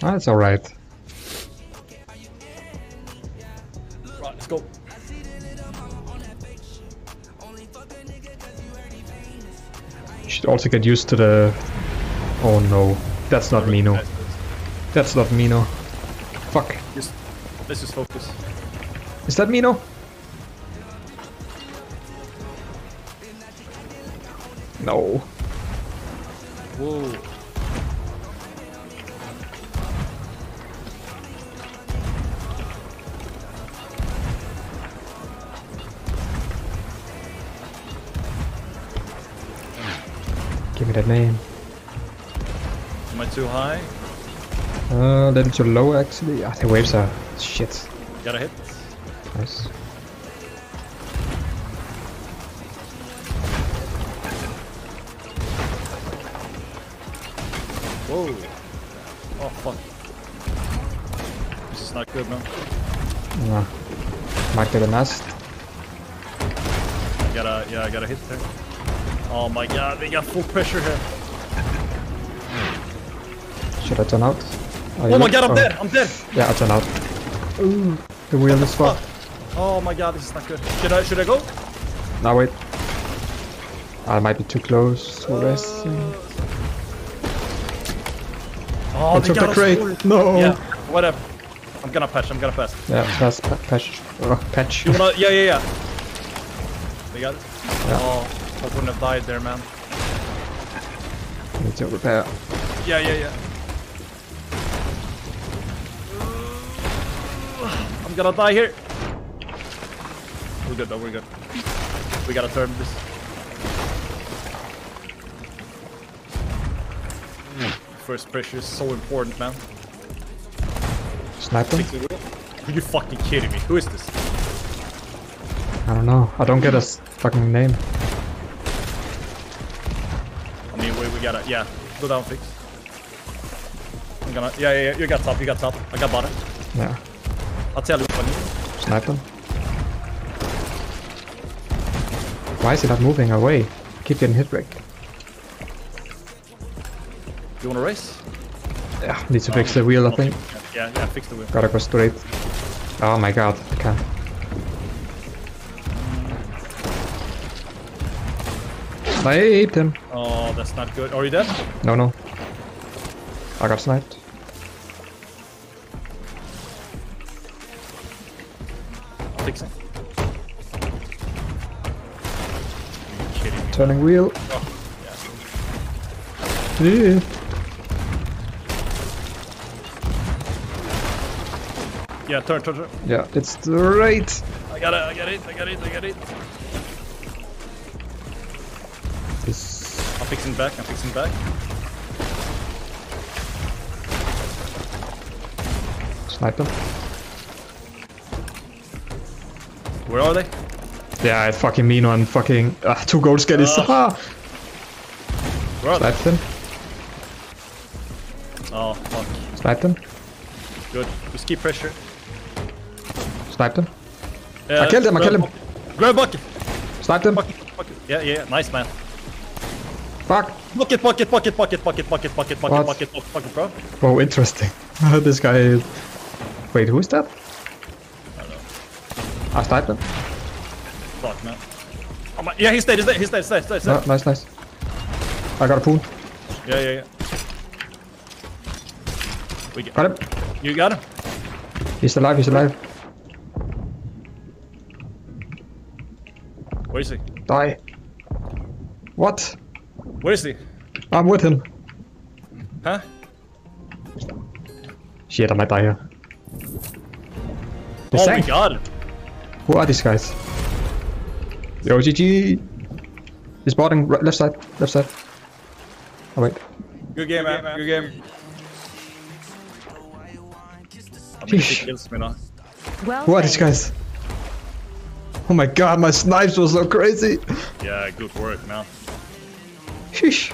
Ah, That's alright. Right, let's go. You should also get used to the... Oh no. That's not Mino. That's not Mino. Fuck. Just, let's just focus. Is that Mino? No. Whoa. Give me that name. Am I too high? Uh, a little too low actually. Ah, the waves are shit. Got a hit. Nice. Whoa. Oh fuck. This is not good, man. Yeah. Might get a nest. I got a yeah, I got a hit there. Oh my god, they got full pressure here. Should I turn out? Are Oh my god, I'm dead! I'm dead! Yeah, I turn out. Ooh, the wheel is fucked. Oh my god, this is not good. Should I should I go? Now wait. I might be too close to uh, racing. Oh, I they took got the crate. full. No. Yeah, whatever. I'm gonna patch, I'm gonna pass. Yeah, pass, patch. Oh, patch. You wanna yeah yeah yeah. They got it? Yeah. Oh, I wouldn't have died there, man. Need to repair. Yeah, yeah, yeah. I'm gonna die here. We're good though, we're good. We gotta turn this. First pressure is so important, man. Sniper? Are you fucking kidding me? Who is this? I don't know. I don't get a fucking name. We, we gotta, yeah, go down, fix. I'm gonna, yeah, yeah, yeah, you got top, you got top. I got bottom. Yeah. I'll tell you when you. Sniper. Why is it not moving away? Keep getting hit wrecked. You wanna race? Yeah, need to fix the wheel, I think. Yeah, yeah, fix the wheel. Gotta go straight. Oh my god, I can't. Sniped him. Oh, that's not good. Are you dead? No, no. I got sniped. I'll fix it. Are you kidding me? Turning wheel. Oh, yeah. Yeah. Yeah, turn, turn, turn. Yeah, it's straight. I got it, I got it, I got it, I got it. I'm fixing back, I'm fixing back. sniper. Where are they? Yeah, I fucking Mino and fucking ah, two gold. Ah, Where are they? sniped him. Oh, fuck. Sniped him. Good. Just keep pressure. Snipe him. Uh, I killed him, I grab killed him. Grab bucket. Sniped him. Bucket, bucket. Yeah, yeah, yeah. Nice, man. Fuck. Bucket, bucket, bucket, bucket, bucket, bucket, bucket, bucket, bucket, bucket, bucket, bro. Whoa, interesting. this guy is... Wait, who is that? I don't know. I sniped him. Fuck, man. Oh my, yeah, he's dead, he's dead, he's dead, he's dead, he's dead. No, nice, nice. I got a pool. Yeah, yeah, yeah. We get, Got him. you got him? He's alive, he's alive. Where is he? Die. What? Where is he? I'm with him. Huh? Shit, I might die here. They oh, sank. we got him. Who are these guys? Yo, GG. He's boarding right, left side, left side. Oh wait. Good game, man. Good game. I mean, Sheesh. he kills me now. Well Who are these guys? Oh my god, my snipes was so crazy. Yeah, good work, man. Sheesh.